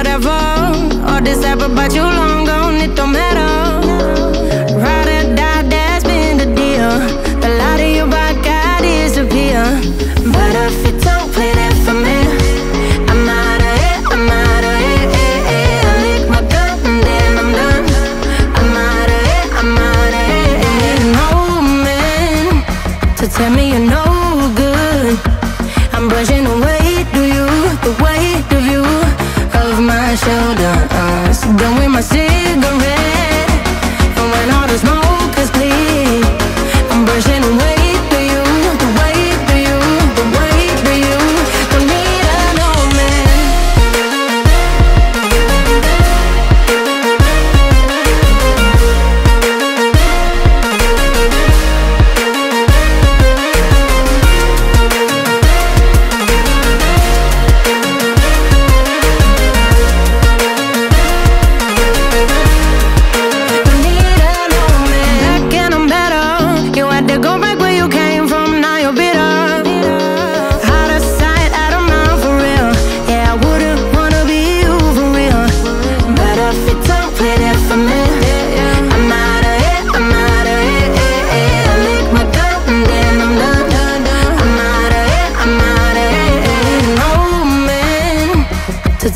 whatever. All this ever about you long gone, it don't matter. Ride or die, that's been the deal. The light of your back, I disappear. But if you don't play that for me, I'm out of it, I'm out of it. eh, eh. I lick my gun and then I'm done. I'm out of it, I'm out of it. eh. No man to tell me you're no good. I'm brushing weight of you, the weight of you, my shoulders. Done with my cigarette,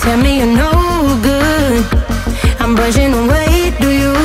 tell me you're no good. I'm brushing away. do you?